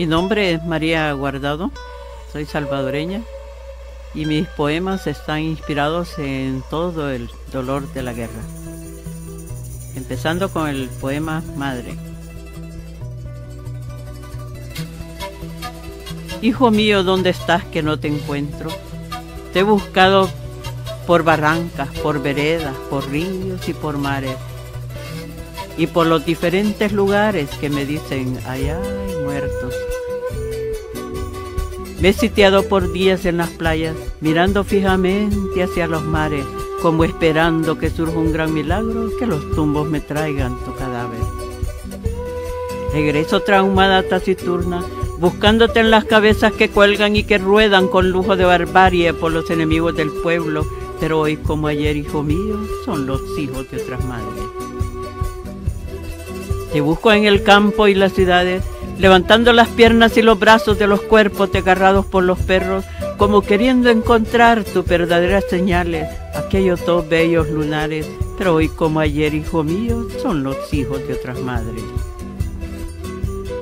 Mi nombre es María Guardado, soy salvadoreña y mis poemas están inspirados en todo el dolor de la guerra. Empezando con el poema Madre. Hijo mío, ¿dónde estás que no te encuentro? Te he buscado por barrancas, por veredas, por ríos y por mares, y por los diferentes lugares que me dicen, allá hay muertos. Me he sitiado por días en las playas, mirando fijamente hacia los mares, como esperando que surja un gran milagro, que los tumbos me traigan tu cadáver. Regreso traumada, taciturna, buscándote en las cabezas que cuelgan y que ruedan con lujo de barbarie por los enemigos del pueblo, pero hoy como ayer, hijo mío, son los hijos de otras madres. Te busco en el campo y las ciudades, levantando las piernas y los brazos de los cuerpos desgarrados por los perros, como queriendo encontrar tus verdaderas señales, aquellos dos bellos lunares, pero hoy como ayer, hijo mío, son los hijos de otras madres.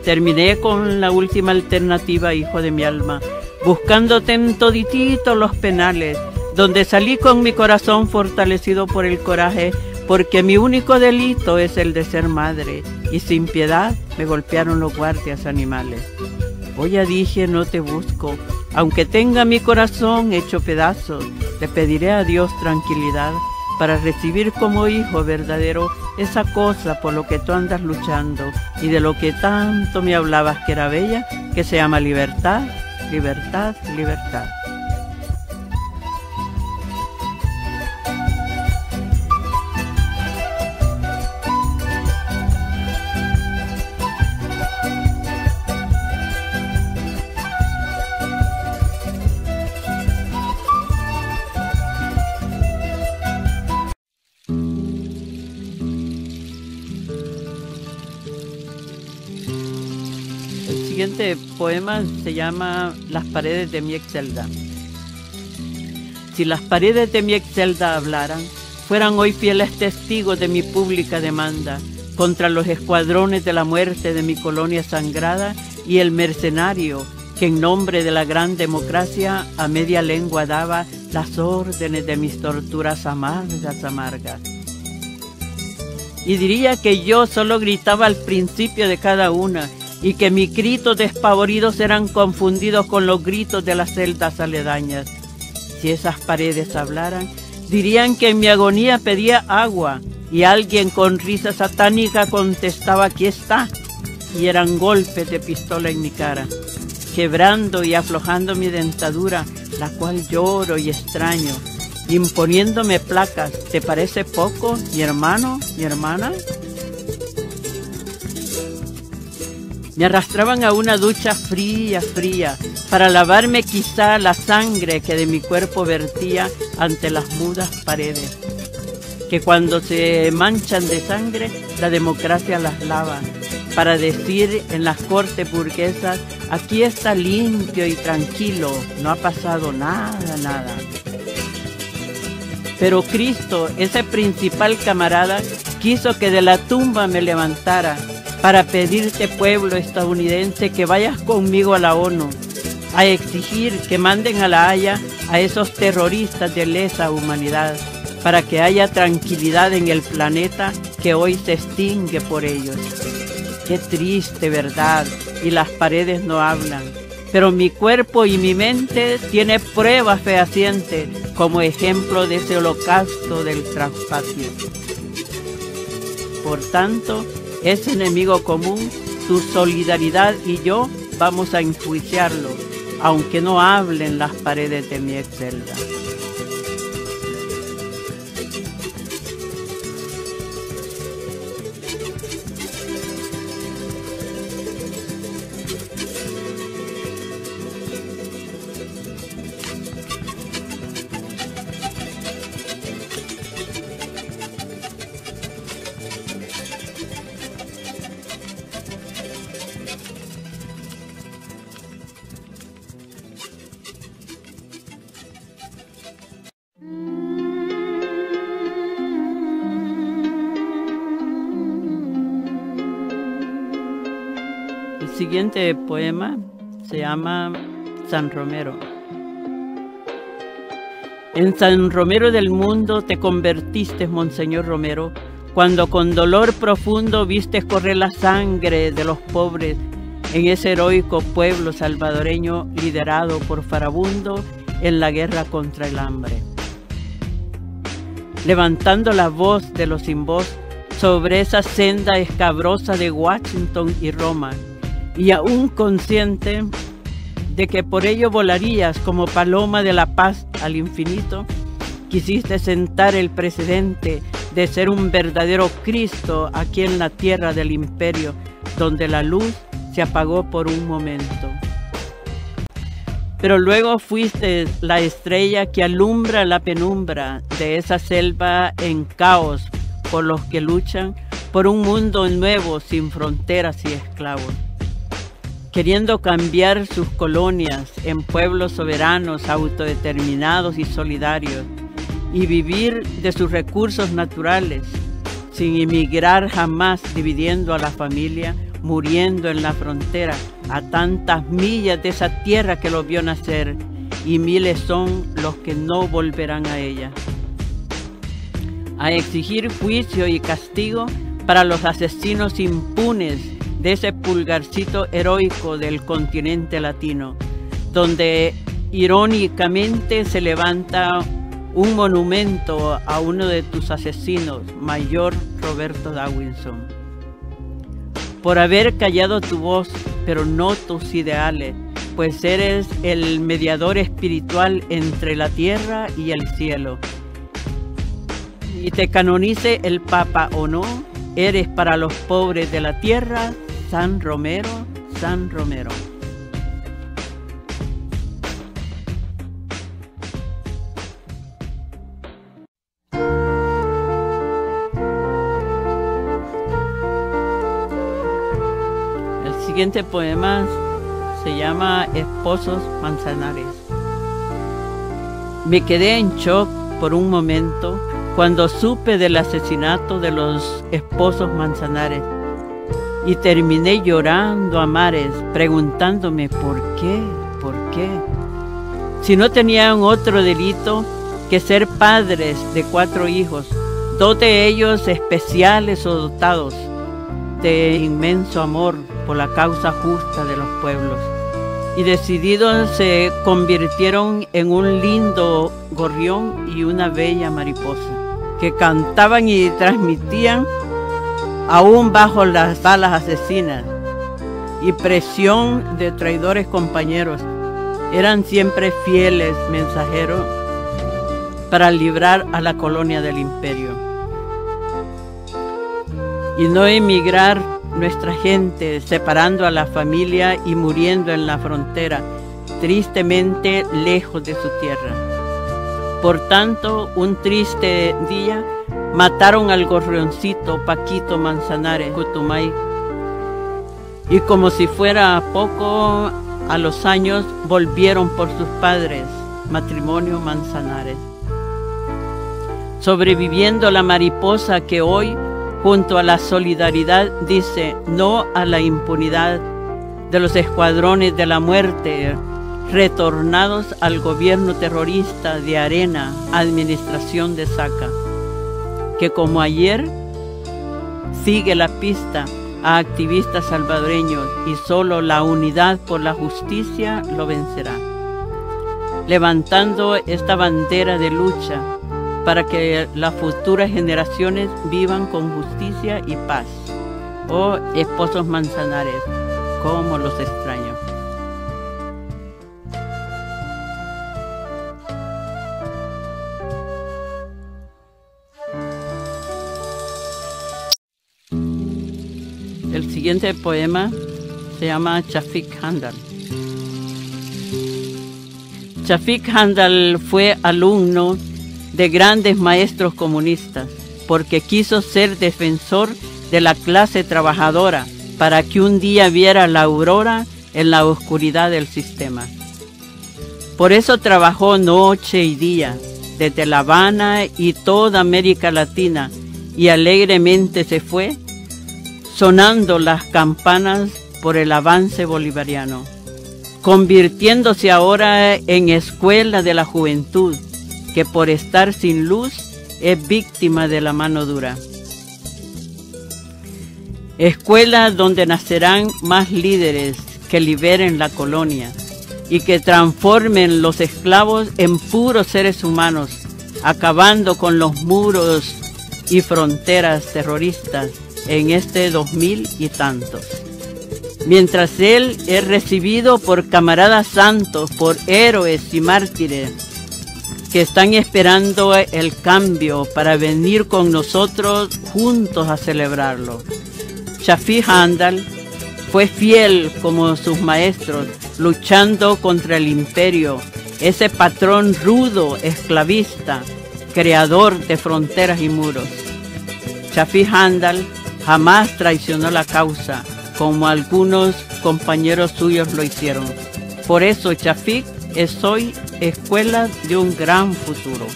Terminé con la última alternativa, hijo de mi alma, buscándote en toditito los penales, donde salí con mi corazón fortalecido por el coraje, porque mi único delito es el de ser madre, y sin piedad me golpearon los guardias animales. Hoy ya dije, no te busco, aunque tenga mi corazón hecho pedazos, le pediré a Dios tranquilidad para recibir como hijo verdadero esa cosa por lo que tú andas luchando y de lo que tanto me hablabas que era bella, que se llama libertad, libertad, libertad. Siguiente poema se llama Las paredes de mi excelda. Si las paredes de mi excelda hablaran, fueran hoy fieles testigos de mi pública demanda contra los escuadrones de la muerte de mi colonia sangrada y el mercenario que en nombre de la gran democracia a media lengua daba las órdenes de mis torturas amargas, amargas. Y diría que yo solo gritaba al principio de cada una y que mis gritos despavoridos eran confundidos con los gritos de las celdas aledañas. Si esas paredes hablaran, dirían que en mi agonía pedía agua y alguien con risa satánica contestaba aquí está y eran golpes de pistola en mi cara, quebrando y aflojando mi dentadura, la cual lloro y extraño, imponiéndome placas. ¿Te parece poco, mi hermano, mi hermana? Me arrastraban a una ducha fría, fría, para lavarme quizá la sangre que de mi cuerpo vertía ante las mudas paredes, que cuando se manchan de sangre, la democracia las lava, para decir en las cortes burguesas, aquí está limpio y tranquilo, no ha pasado nada, nada. Pero Cristo, ese principal camarada, quiso que de la tumba me levantara para pedirte, pueblo estadounidense, que vayas conmigo a la ONU a exigir que manden a la Haya a esos terroristas de lesa humanidad para que haya tranquilidad en el planeta que hoy se extingue por ellos. Qué triste, ¿verdad? Y las paredes no hablan. Pero mi cuerpo y mi mente tiene pruebas fehacientes como ejemplo de ese holocausto del traspatio. Por tanto, ese enemigo común, tu solidaridad y yo vamos a enjuiciarlo, aunque no hablen las paredes de mi excelda. Siguiente poema se llama San Romero. En San Romero del mundo te convertiste, Monseñor Romero, cuando con dolor profundo viste correr la sangre de los pobres en ese heroico pueblo salvadoreño liderado por Farabundo en la guerra contra el hambre. Levantando la voz de los sin voz sobre esa senda escabrosa de Washington y Roma, y aún consciente de que por ello volarías como paloma de la paz al infinito, quisiste sentar el precedente de ser un verdadero Cristo aquí en la tierra del imperio, donde la luz se apagó por un momento. Pero luego fuiste la estrella que alumbra la penumbra de esa selva en caos por los que luchan por un mundo nuevo sin fronteras y esclavos. Queriendo cambiar sus colonias en pueblos soberanos, autodeterminados y solidarios, y vivir de sus recursos naturales, sin emigrar jamás dividiendo a la familia, muriendo en la frontera, a tantas millas de esa tierra que los vio nacer, y miles son los que no volverán a ella. A exigir juicio y castigo para los asesinos impunes de ese pulgarcito heroico del continente latino, donde irónicamente se levanta un monumento a uno de tus asesinos, mayor Roberto Dawinson. Por haber callado tu voz, pero no tus ideales, pues eres el mediador espiritual entre la tierra y el cielo. Y te canonice el Papa o no, eres para los pobres de la tierra, San Romero, San Romero. El siguiente poema se llama Esposos Manzanares. Me quedé en shock por un momento cuando supe del asesinato de los esposos Manzanares y terminé llorando a mares preguntándome por qué, por qué. Si no tenían otro delito que ser padres de cuatro hijos, dos de ellos especiales o dotados de inmenso amor por la causa justa de los pueblos. Y decididos se convirtieron en un lindo gorrión y una bella mariposa, que cantaban y transmitían aún bajo las balas asesinas y presión de traidores compañeros. Eran siempre fieles mensajeros para librar a la colonia del imperio. Y no emigrar nuestra gente separando a la familia y muriendo en la frontera, tristemente lejos de su tierra. Por tanto, un triste día mataron al gorrioncito Paquito Manzanares, Cutumay. Y como si fuera poco, a los años volvieron por sus padres, matrimonio Manzanares. Sobreviviendo la mariposa que hoy junto a la solidaridad dice no a la impunidad de los escuadrones de la muerte retornados al gobierno terrorista de Arena, administración de Saca, que como ayer sigue la pista a activistas salvadoreños y solo la unidad por la justicia lo vencerá. Levantando esta bandera de lucha para que las futuras generaciones vivan con justicia y paz. Oh esposos manzanares, cómo los extraño. Siguiente poema se llama Chafik Handal. Chafik Handal fue alumno de grandes maestros comunistas, porque quiso ser defensor de la clase trabajadora para que un día viera la aurora en la oscuridad del sistema. Por eso trabajó noche y día desde La Habana y toda América Latina y alegremente se fue, sonando las campanas por el avance bolivariano, convirtiéndose ahora en escuela de la juventud, que por estar sin luz es víctima de la mano dura. Escuela donde nacerán más líderes que liberen la colonia y que transformen los esclavos en puros seres humanos, acabando con los muros y fronteras terroristas en este dos mil y tantos. Mientras él es recibido por camaradas santos, por héroes y mártires que están esperando el cambio para venir con nosotros juntos a celebrarlo. Shafi Handal fue fiel como sus maestros, luchando contra el imperio, ese patrón rudo, esclavista, creador de fronteras y muros. Shafi Handal jamás traicionó la causa, como algunos compañeros suyos lo hicieron. Por eso Shafiq es hoy escuela de un gran futuro.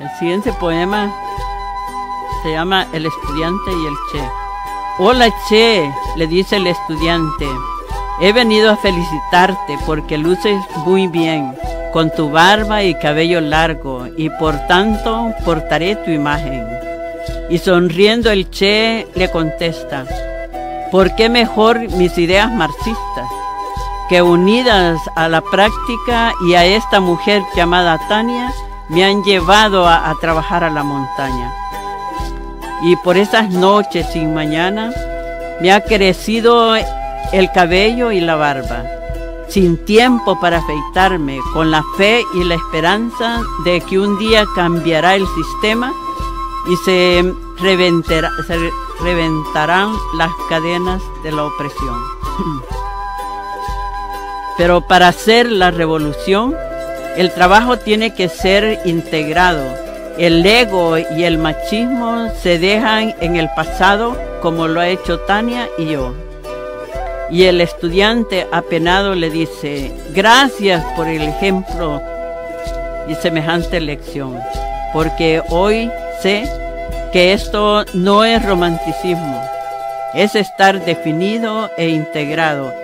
El siguiente poema se llama El estudiante y el Che. Hola Che, le dice el estudiante. He venido a felicitarte porque luces muy bien, con tu barba y cabello largo, y por tanto portaré tu imagen. Y sonriendo el Che le contesta, ¿por qué mejor mis ideas marxistas? que unidas a la práctica y a esta mujer llamada Tania, me han llevado a, a trabajar a la montaña. Y por esas noches sin mañana, me ha crecido el cabello y la barba, sin tiempo para afeitarme, con la fe y la esperanza de que un día cambiará el sistema y se, se reventarán las cadenas de la opresión. Pero para hacer la revolución, el trabajo tiene que ser integrado. El ego y el machismo se dejan en el pasado como lo ha hecho Tania y yo. Y el estudiante apenado le dice, gracias por el ejemplo y semejante lección, porque hoy sé que esto no es romanticismo, es estar definido e integrado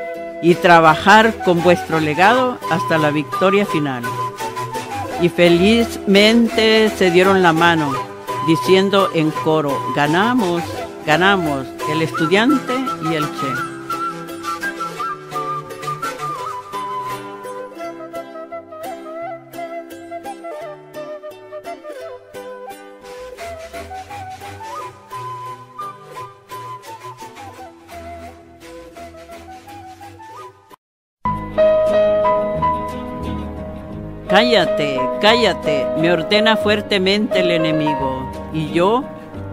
y trabajar con vuestro legado hasta la victoria final. Y felizmente se dieron la mano, diciendo en coro, ganamos, ganamos, el estudiante y el Che. Cállate, cállate, me ordena fuertemente el enemigo. Y yo,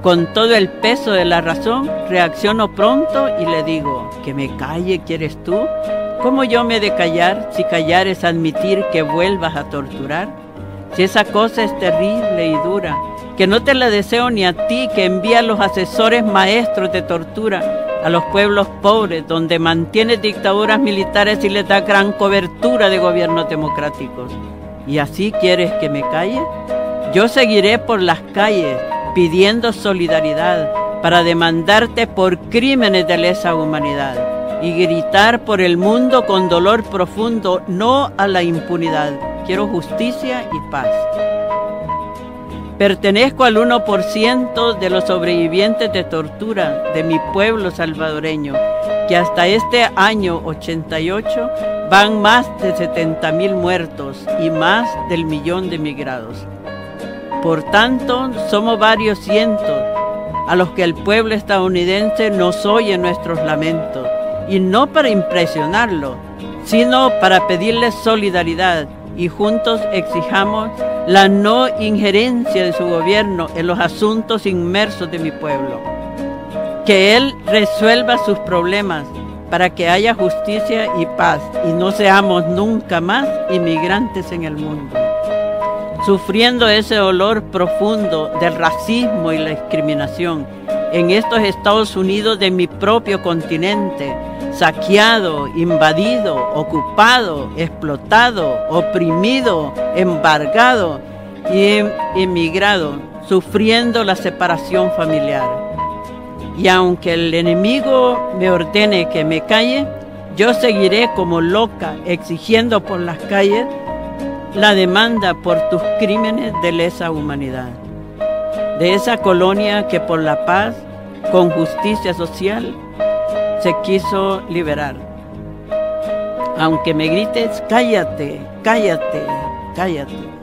con todo el peso de la razón, reacciono pronto y le digo, que me calle, ¿quieres tú? ¿Cómo yo me he de callar si callar es admitir que vuelvas a torturar? Si esa cosa es terrible y dura, que no te la deseo ni a ti que envía a los asesores maestros de tortura a los pueblos pobres, donde mantiene dictaduras militares y les da gran cobertura de gobiernos democráticos. ¿Y así quieres que me calle? Yo seguiré por las calles pidiendo solidaridad para demandarte por crímenes de lesa humanidad y gritar por el mundo con dolor profundo, no a la impunidad. Quiero justicia y paz. Pertenezco al 1% de los sobrevivientes de tortura de mi pueblo salvadoreño, que hasta este año 88 van más de 70 mil muertos y más del millón de migrados. Por tanto, somos varios cientos a los que el pueblo estadounidense nos oye nuestros lamentos, y no para impresionarlo, sino para pedirles solidaridad y juntos exijamos la no injerencia de su gobierno en los asuntos inmersos de mi pueblo. Que Él resuelva sus problemas para que haya justicia y paz y no seamos nunca más inmigrantes en el mundo. Sufriendo ese dolor profundo del racismo y la discriminación en estos Estados Unidos de mi propio continente, saqueado, invadido, ocupado, explotado, oprimido, embargado y emigrado, sufriendo la separación familiar. Y aunque el enemigo me ordene que me calle, yo seguiré como loca exigiendo por las calles la demanda por tus crímenes de lesa humanidad de esa colonia que por la paz, con justicia social, se quiso liberar. Aunque me grites, cállate, cállate, cállate.